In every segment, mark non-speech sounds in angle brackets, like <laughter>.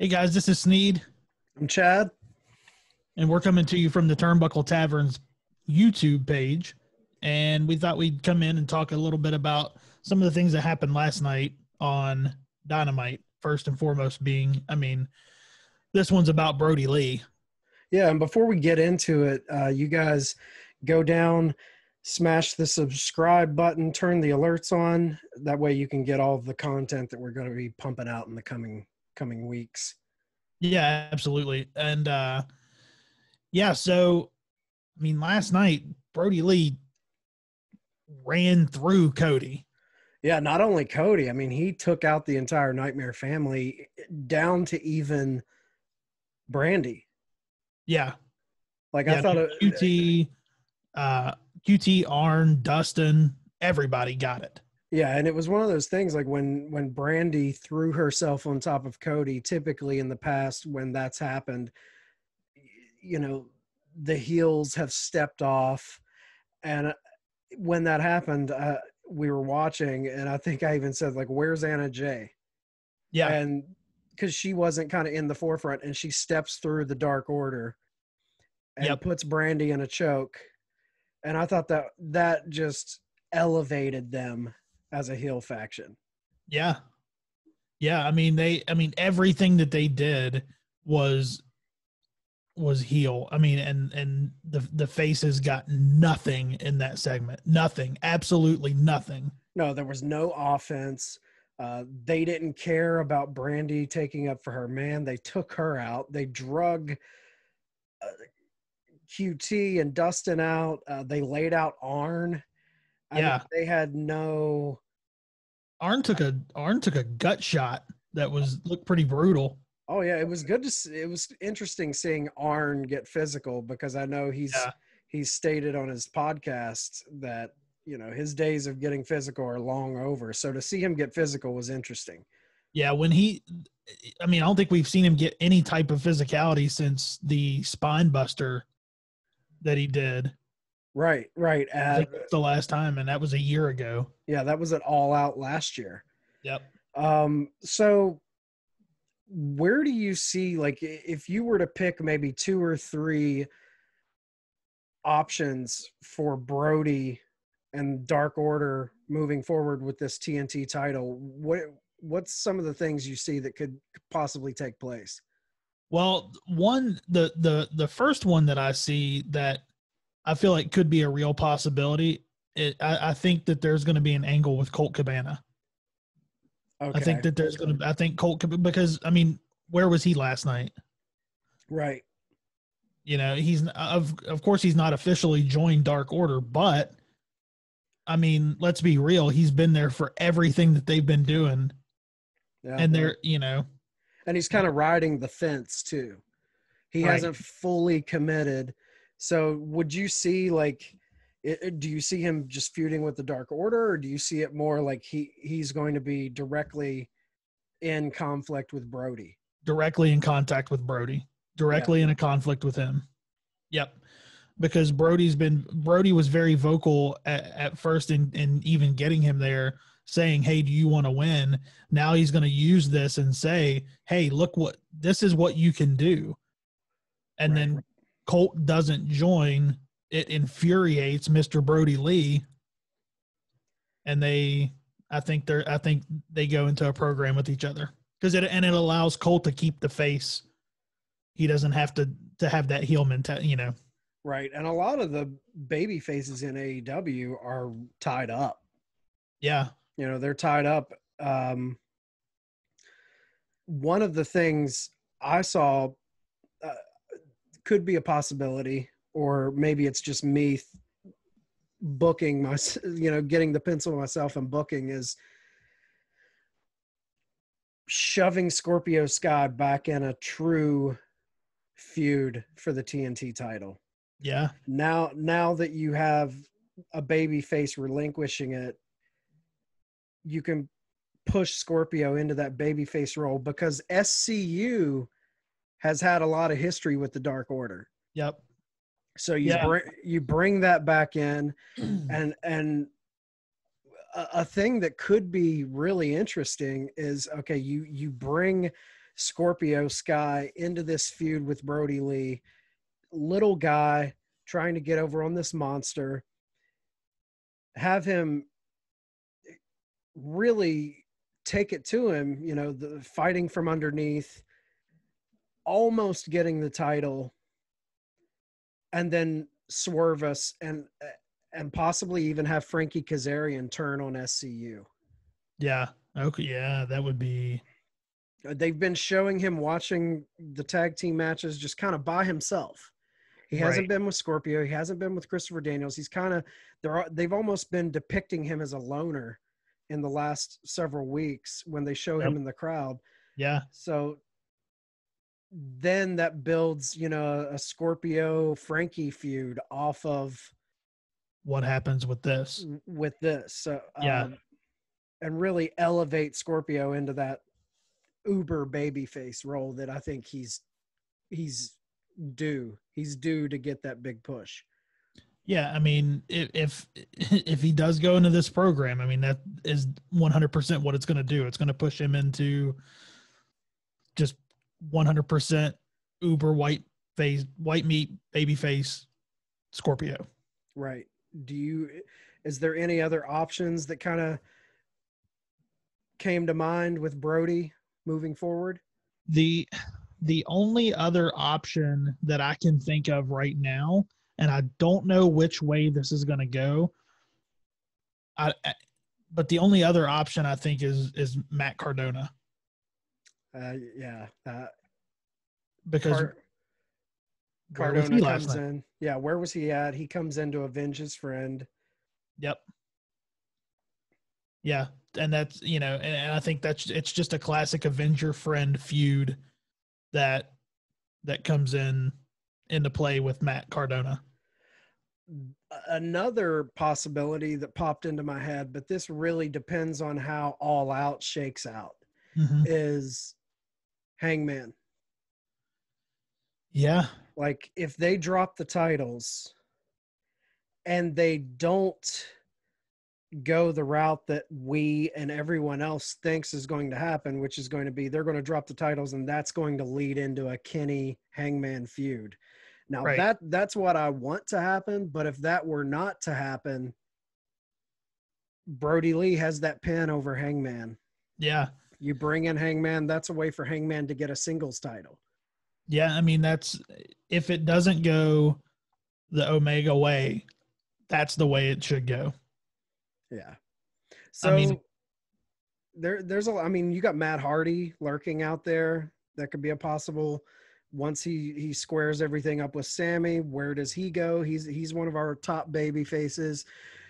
Hey guys, this is Sneed, I'm Chad. and we're coming to you from the Turnbuckle Taverns YouTube page. And we thought we'd come in and talk a little bit about some of the things that happened last night on Dynamite. First and foremost, being, I mean, this one's about Brodie Lee. Yeah, and before we get into it, uh, you guys go down, smash the subscribe button, turn the alerts on. That way, you can get all of the content that we're going to be pumping out in the coming coming weeks. Yeah, absolutely. And uh yeah, so I mean last night Brodie Lee ran through Cody. Yeah, not only Cody. I mean, he took out the entire Nightmare family, down to even Brandy. Yeah. Like yeah, I thought, it, QT uh QT Arn, Dustin, everybody got it. Yeah, and it was one of those things like when when Brandy threw herself on top of Cody. Typically, in the past, when that's happened, you know, the heels have stepped off, and uh, when that happened, uh, we were watching, and I think I even said like, "Where's Anna Jay?" Yeah. and because she wasn't kind of in the forefront, and she steps through the Dark Order and Yep. puts Brandy in a choke, and I thought that that just elevated them as a heel faction. Yeah. Yeah, I mean they I mean everything that they did was was heel. I mean and and the the faces got nothing in that segment. Nothing. Absolutely nothing. No, there was no offense. Uh, they didn't care about Brandy taking up for her man. They took her out. They drug uh, QT and Dustin out. Uh, they laid out Arn. Yeah. they had no. Arn took a Arn took a gut shot that was looked pretty brutal. Oh yeah, it was good to. See, it was interesting seeing Arn get physical because I know he's Yeah. he's stated on his podcast that you know his days of getting physical are long over. So to see him get physical was interesting. Yeah, when he I mean, I don't think we've seen him get any type of physicality since the spine buster that he did. Right, right. Uh, the last time and that was a year ago. yeah, that was an all out last year. Yep. Um, so where do you see like if you were to pick maybe two or three options for Brodie and Dark Order moving forward with this TNT title, what what's some of the things you see that could possibly take place? Well, one the the the first one that I see that I feel like could be a real possibility. It, I, I think that there's going to be an angle with Colt Cabana. Okay. I think that there's going to. I think Colt because I mean, where was he last night? right. You know, he's of of course he's not officially joined Dark Order, but I mean, let's be real. He's been there for everything that they've been doing, Yeah. and they're you know, and he's kind of riding the fence too. He Right. hasn't fully committed. So, would you see like, it, do you see him just feuding with the Dark Order, or do you see it more like he he's going to be directly in conflict with Brodie? directly in contact with Brodie, directly in a conflict with him. Yep. Because Brodie's been Brodie was very vocal at, at first in, in even getting him there, saying, Hey, do you want to win? Now he's gonna use this and say, Hey, look what this is what you can do. And Right. then Colt doesn't join, it infuriates Mr. Brodie Lee. And they I think they're I think they go into a program with each other because it and it allows Colt to keep the face. He doesn't have to to have that heel mentality, you know. Right. And a lot of the baby faces in AEW are tied up. Yeah, You know, they're tied up. Um, one of the things I saw could be a possibility, or maybe it's just me th- booking my, <laughs> you know, getting the pencil myself and booking is shoving Scorpio Sky back in a true feud for the TNT title. Yeah, now now that you have a baby face relinquishing it you can push scorpio into that baby face role because scu has had a lot of history with the dark order yep, so you Yeah. bring you bring that back in <clears throat> and and a, a thing that could be really interesting is okay you you bring Scorpio Sky into this feud with Brodie Lee. Little guy trying to get over on this monster. Have him really take it to him, you know, the fighting from underneath, almost getting the title, and then swerve us and and possibly even have Frankie Kazarian turn on SCU. Yeah. Okay. Yeah, that would be. Uh, they've been showing him watching the tag team matches just kind of by himself. He hasn't Right. been with Scorpio. He hasn't been with Christopher Daniels. He's kind of they're they've almost been depicting him as a loner in the last several weeks when they show him in the crowd. Yeah. So then that builds, you know, a Scorpio Frankie feud off of What happens with this? with this. So Yeah. um, and really elevate Scorpio into that uber babyface role that I think he's he's due. He's due to get that big push. Yeah, I mean, if if <laughs> if he does go into this program, I mean that is 100% what it's going to do. It's going to push him into just 100% uber white face, white meat, baby face, Scorpio. Right. Do you is there any other options that kind of came to mind with Brodie moving forward? The the only other option that I can think of right now, and I don't know which way this is going to go. I, I- but the only other option I think is is Matt Cardona Uh, yeah. Uh, because Car- Cardona comes night? in. Yeah, where was he at? He comes in to avenge his friend. Yep. Yeah, and that's you know, and, and I think that's it's just a classic Avenger friend feud that that comes in into play with Matt Cardona. Another possibility that popped into my head, but this really depends on how All Out shakes out, Mhm. is Hangman. Yeah, Like, if they drop the titles and they don't go the route that we and everyone else thinks is going to happen, which is going to be they're going to drop the titles and that's going to lead into a Kenny Hangman feud. Now Right. that that's what I want to happen, but if that were not to happen, Brodie Lee has that pin over Hangman. yeah, You bring in Hangman, that's a way for Hangman to get a singles title. yeah. I mean, that's if it doesn't go the Omega way, that's the way it should go. Yeah. So I mean- there there's a I mean you got Matt Hardy lurking out there. That could be a possible once he he squares everything up with Sammy, where does he go? He's he's one of our top baby faces.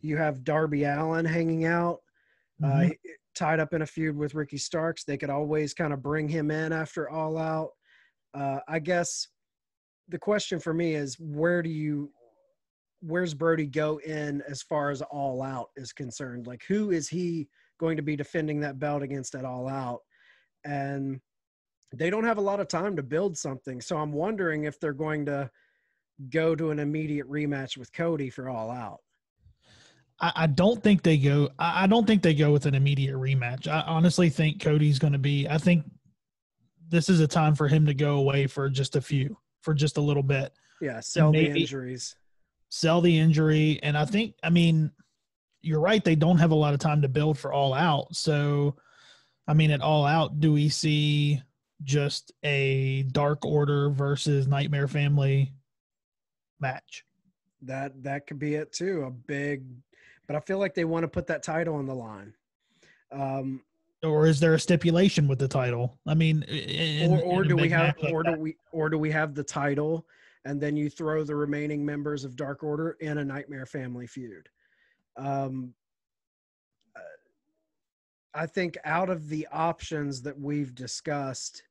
You have Darby Allin hanging out, uh, Mhm. he- tied up in a feud with Ricky Starks. They could always kind of bring him in after All Out. Uh, I guess the question for me is where do you where's Brodie go in as far as all out is concerned? Like who is he going to be defending that belt against at all out? And they don't have a lot of time to build something. So I'm wondering if they're going to go to an immediate rematch with Cody for all out. I, I don't think they go. I, I don't think they go with an immediate rematch. I honestly think Cody's going to be. I think this is a time for him to go away for just a few, for just a little bit, Yeah, sell the injuries. sell the injury, and I think. I mean, you're right. They don't have a lot of time to build for all out. So, I mean, at all out, do we see just a Dark Order versus Nightmare Family match? That that could be it too. A big but I feel like they want to put that title on the line. Um Or is there a stipulation with the title? I mean, in- or or in do we have like or do we or do we have the title and then you throw the remaining members of dark order in a nightmare family feud um uh, i think out of the options that we've discussed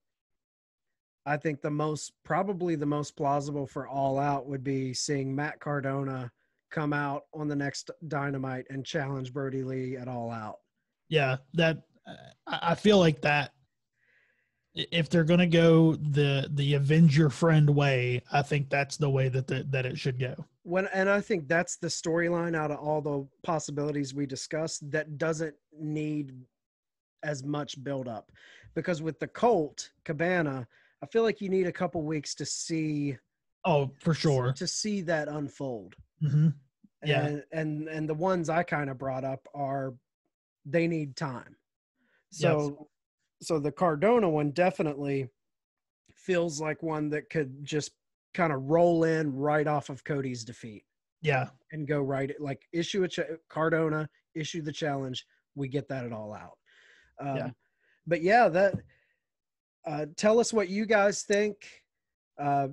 i think the most probably the most plausible for all out would be seeing matt cardona come out on the next dynamite and challenge brodie lee at all out Yeah, that I feel like that. If they're gonna go the the Avenger friend way, I think that's the way that the, that it should go. when and I think that's the storyline out of all the possibilities we discussed that doesn't need as much build up because with the Colt Cabana, I feel like you need a couple weeks to see Oh, for sure. to see that unfold. Hmm Yeah. And and and the ones I kind of brought up are they need time. So so the Cardona one definitely feels like one that could just kind of roll in right off of Cody's defeat Yeah. and go right like issue a ch- Cardona, issue the challenge, we get that it all out. Um, Yeah. But yeah, that. Uh, tell us what you guys think. Uh,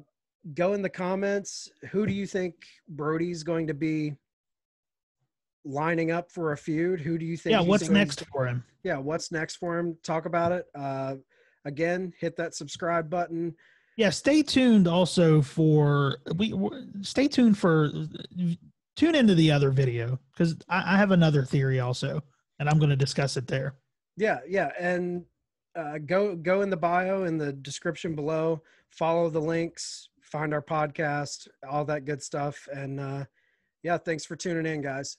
go in the comments. Who do you think Brodie's going to be lining up for a feud? Who do you think? Yeah. What's next for him? yeah, what's next for him? Talk about it. Uh, again, hit that subscribe button. Yeah. Stay tuned also for we stay tuned for tune into the other video because I, I have another theory also, and I'm going to discuss it there. Yeah, yeah, and uh, go go in the bio in the description below. Follow the links. Find our podcast, all that good stuff, and uh, yeah, thanks for tuning in, guys.